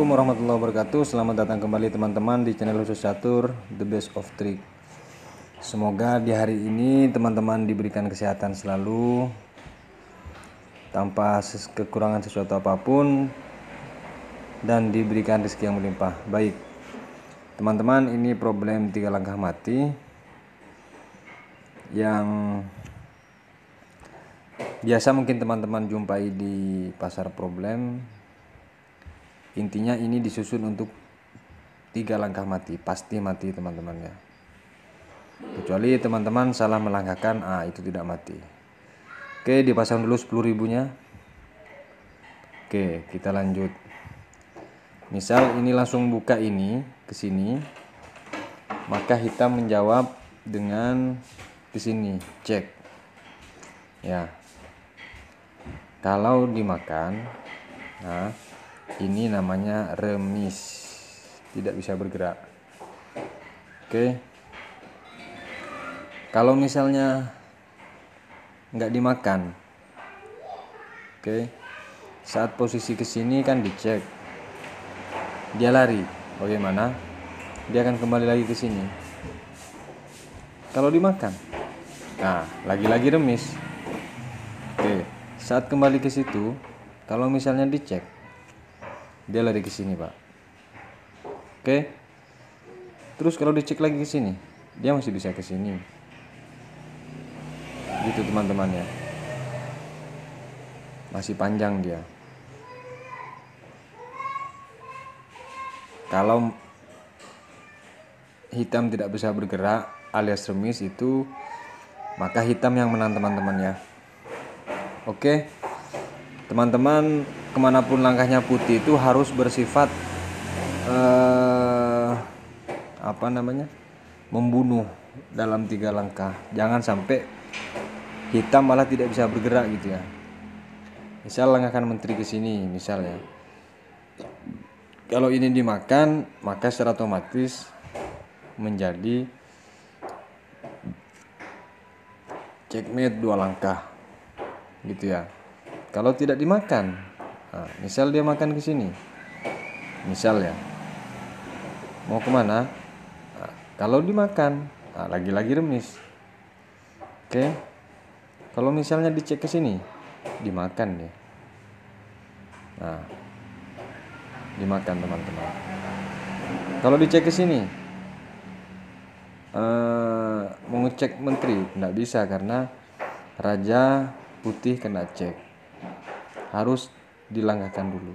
Assalamualaikum warahmatullahi wabarakatuh. Selamat datang kembali teman-teman di channel khusus catur The Best of Trick Semoga di hari ini teman-teman diberikan kesehatan selalu Tanpa kekurangan sesuatu apa pun Dan diberikan rezeki yang melimpah. Baik Teman-teman ini problem tiga langkah mati Yang Biasa mungkin teman-teman jumpai di pasar problem intinya ini disusun untuk tiga langkah mati. Pasti mati teman-teman ya. Kecuali teman-teman salah melangkahkan ah itu tidak mati. Oke dipasang dulu 10 ribunya. Oke kita lanjut. Misal ini langsung buka ini ke sini. Maka hitam menjawab dengan di sini cek. Ya. Kalau dimakan nah ini namanya remis. Tidak bisa bergerak. Oke. Kalau misalnya nggak dimakan oke. Saat posisi ke sini kan dicek. Dia lari. Bagaimana? Dia akan kembali lagi ke sini. Kalau dimakan? Nah lagi-lagi remis. Oke. Saat kembali ke situ kalau misalnya dicek dia lari ke sini pak. Oke? Terus kalau dicek lagi ke sini dia masih bisa ke sini. Gitu teman-teman ya. Masih panjang dia. Kalau hitam tidak bisa bergerak alias remis itu maka hitam yang menang teman-teman ya. Oke? Teman-teman ke mana pun langkahnya putih itu harus bersifat eh, apa namanya membunuh dalam tiga langkah. Jangan sampai hitam malah tidak bisa bergerak gitu ya. Misal langkahkan menteri ke sini misalnya kalau ini dimakan maka secara otomatis menjadi checkmate dua langkah gitu ya. Kalau tidak dimakan nah, misal dia makan ke sini. Misal ya. Mau ke mana nah, kalau dimakan nah, lagi-lagi remis. Oke. Kalau misalnya dicek ke sini dimakan deh nah dimakan teman-teman. Kalau dicek ke sini eh, mau ngecek menteri tidak bisa karena raja putih kena cek. Harus dilangkahkan dulu.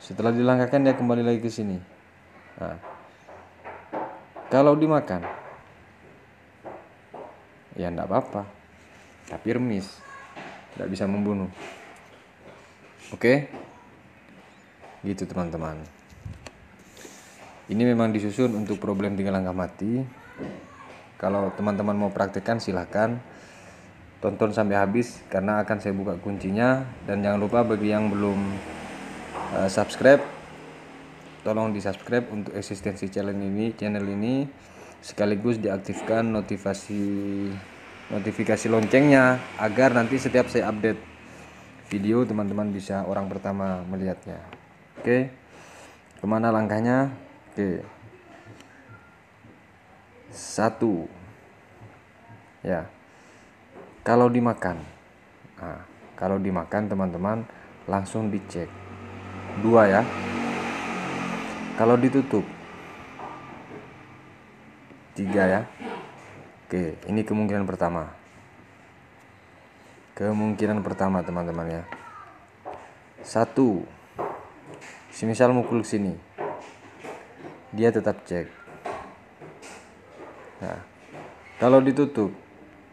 Setelah dilangkahkan dia kembali lagi ke sini. Nah, kalau dimakan ya enggak apa-apa. Tapi remis tidak bisa membunuh. Oke? Gitu teman-teman. Ini memang disusun untuk problem tiga langkah mati. Kalau teman-teman mau praktekkan silahkan tonton sampai habis karena akan saya buka kuncinya. Dan jangan lupa bagi yang belum uh, subscribe tolong di subscribe untuk eksistensi channel ini channel ini. Sekaligus diaktifkan notifikasi notifikasi loncengnya agar nanti setiap saya update video teman-teman bisa orang pertama melihatnya. Oke? Ke mana langkahnya? Oke. Satu. Ya kalau dimakan nah, kalau dimakan teman-teman langsung dicek. Dua ya. Kalau ditutup tiga ya. Oke ini kemungkinan pertama. Kemungkinan pertama teman-teman ya. Satu semisal mukul sini. Dia tetap cek. Nah kalau ditutup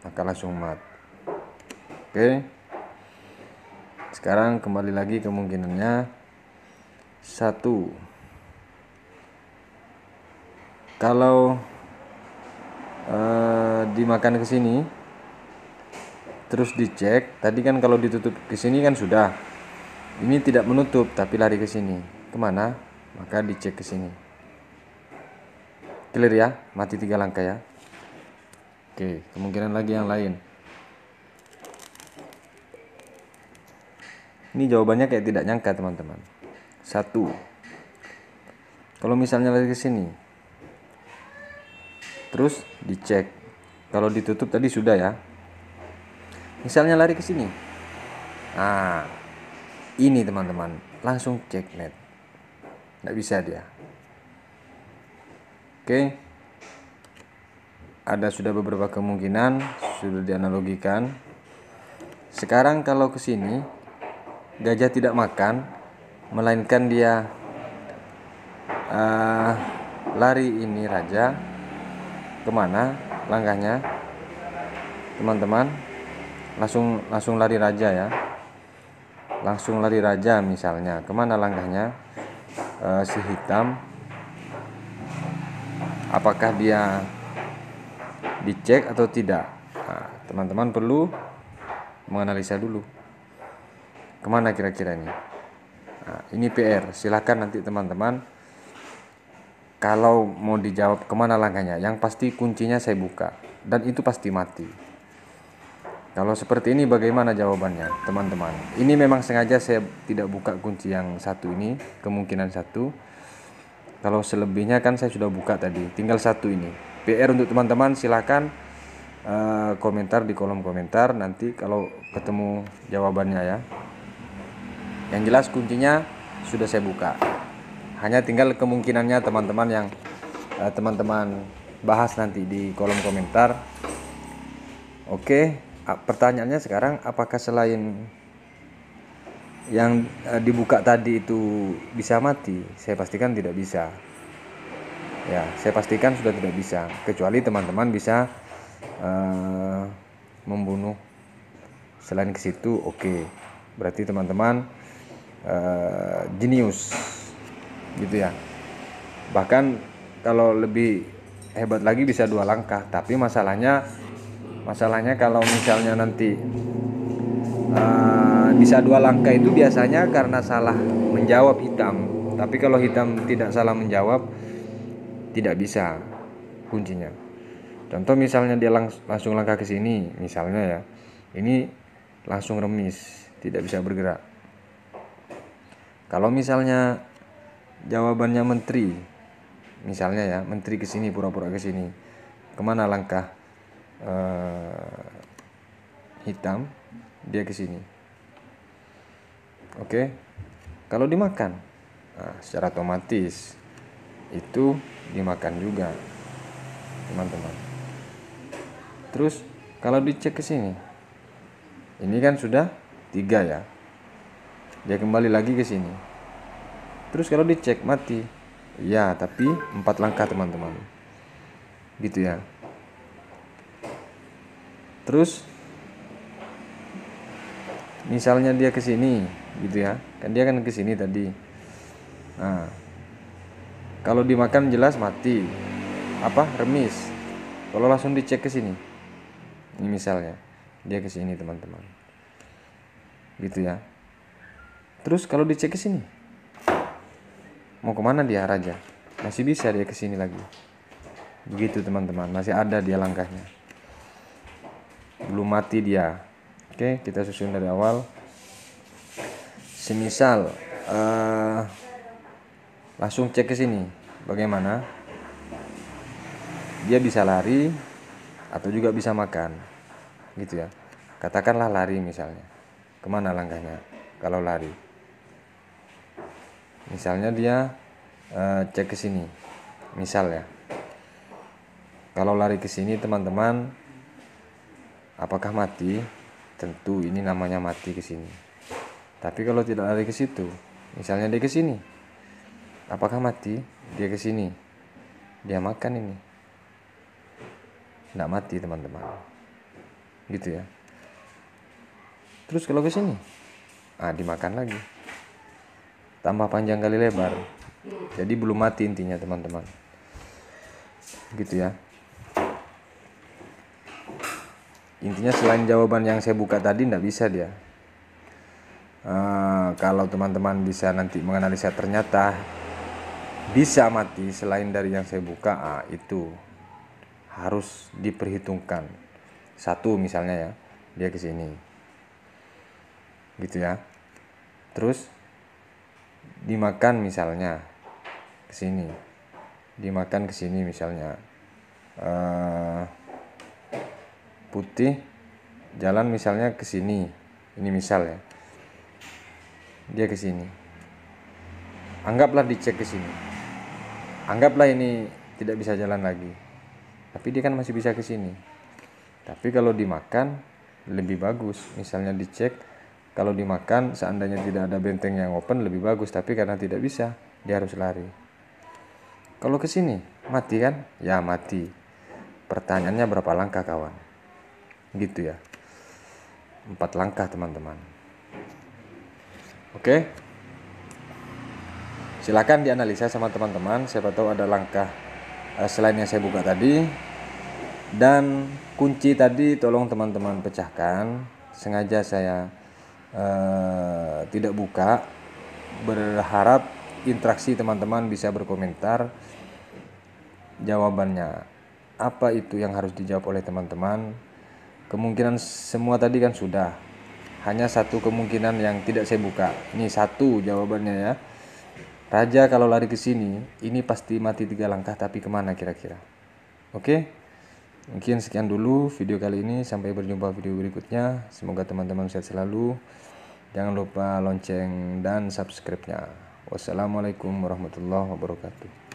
maka langsung mat Oke. Sekarang kembali lagi kemungkinannya satu. Kalau uh, dimakan ke sini terus dicek, tadi kan kalau ditutup ke sini kan sudah. Ini tidak menutup tapi lari ke sini. Ke mana? Maka dicek ke sini. Clear ya, mati tiga langkah ya. Oke, kemungkinan lagi yang lain. Ini jawabannya kayak tidak nyangka teman-teman. Satu, kalau misalnya lari ke sini terus dicek. Kalau ditutup tadi sudah ya. Misalnya lari ke sini. Nah ini teman-teman. Langsung cek net. Nggak bisa dia. Oke. Ada sudah beberapa kemungkinan sudah dianalogikan. Sekarang kalau ke sini gajah tidak makan melainkan dia uh, lari ini raja ke mana langkahnya? Teman-teman langsung langsung lari raja ya. Langsung lari raja misalnya. Ke mana langkahnya? Uh, si hitam. Apakah dia dicek atau tidak? Nah, teman-teman nah, perlu menganalisa dulu ke mana kira-kira ini? Nah, ini PR silahkan nanti teman-teman kalau mau dijawab ke mana langkahnya yang pasti kuncinya saya buka dan itu pasti mati. Kalau seperti ini bagaimana jawabannya teman-teman? Ini memang sengaja saya tidak buka kunci yang satu ini kemungkinan satu. Kalau selebihnya kan saya sudah buka tadi tinggal satu ini. PR untuk teman-teman silahkan uh, komentar di kolom komentar. Nanti kalau ketemu jawabannya ya yang jelas kuncinya sudah saya buka. Hanya tinggal kemungkinannya teman-teman yang eh, teman-teman uh, bahas nanti di kolom komentar. Oke pertanyaannya sekarang apakah selain yang uh, dibuka tadi itu bisa mati? Saya pastikan tidak bisa. Ya saya pastikan sudah tidak bisa. Kecuali teman-teman bisa uh, membunuh. Selain ke situ oke. Berarti teman-teman jenius gitu ya. Bahkan kalau lebih hebat lagi bisa dua langkah tapi masalahnya masalahnya kalau misalnya nanti uh, bisa dua langkah itu biasanya karena salah menjawab hitam. Tapi kalau hitam tidak salah menjawab tidak bisa kuncinya. Contoh misalnya dia langs langsung langkah ke sini misalnya ya ini langsung remis tidak bisa bergerak kalau misalnya jawabannya menteri misalnya ya menteri ke sini pura-pura ke sini ke mana langkah uh, hitam dia ke sini. Oke? Kalau dimakan nah, secara otomatis itu dimakan juga teman-teman. Terus kalau dicek ke sini ini kan sudah tiga ya dia kembali lagi ke sini. Terus kalau dicek mati. Ya tapi empat langkah teman-teman. Gitu ya. Terus misalnya dia ke sini gitu ya. Kan dia kan ke sini tadi. Nah kalau dimakan jelas mati. Apa? Remis. Kalau langsung dicek ke sini. Ini misalnya dia ke sini teman-teman. Gitu ya terus kalau dicek ke sini? Mau ke mana dia raja? Masih bisa dia ke sini lagi. Begitu teman-teman. Masih ada dia langkahnya. Belum mati dia. Oke kita susun dari awal. Semisal uh, langsung cek ke sini. Bagaimana? Dia bisa lari atau juga bisa makan. Gitu ya. Katakanlah lari misalnya. Ke mana langkahnya? Kalau lari misalnya dia uh, cek ke sini. Misal ya. Kalau lari ke sini teman-teman apakah mati? Tentu ini namanya mati ke sini. Tapi kalau tidak lari ke situ misalnya dia ke sini. Apakah mati? Dia ke sini. Dia makan ini. Tidak mati teman-teman. Gitu ya. Terus kalau ke sini? Ah dimakan lagi tambah panjang kali lebar. Jadi belum mati intinya teman-teman. Gitu ya. Intinya selain jawaban yang saya buka tadi tidak bisa dia. Uh, kalau teman-teman bisa nanti menganalisa ternyata bisa mati selain dari yang saya buka ah, itu harus diperhitungkan. Satu misalnya ya dia ke sini. Gitu ya. Terus dimakan misalnya ke sini. Dimakan ke sini misalnya. Uh, putih jalan misalnya ke sini. Ini misal ya. Dia ke sini. Anggaplah dicek ke sini. Anggaplah ini tidak bisa jalan lagi. Tapi dia kan masih bisa ke sini. Tapi kalau dimakan lebih bagus. Misalnya dicek kalau dimakan seandainya tidak ada benteng yang open lebih bagus. Tapi karena tidak bisa dia harus lari. Kalau ke sini mati kan? Ya mati. Pertanyaannya berapa langkah kawan? Gitu ya. Empat langkah teman-teman. Oke? Silakan dianalisa sama teman-teman. Siapa tahu ada langkah eh, selain yang saya buka tadi. Dan kunci tadi tolong teman-teman pecahkan. Sengaja saya uh, tidak buka berharap interaksi teman-teman bisa berkomentar. Jawabannya apa itu yang harus dijawab oleh teman-teman? Kemungkinan semua tadi kan sudah. Hanya satu kemungkinan yang tidak saya buka. Ini satu jawabannya ya. Raja kalau lari ke sini ini pasti mati tiga langkah tapi ke mana kira-kira? Oke? okay? Mungkin sekian dulu video kali ini. Sampai berjumpa video berikutnya. Semoga teman-teman sehat selalu. Jangan lupa lonceng dan subscribe-nya. Wassalamualaikum warahmatullahi wabarakatuh.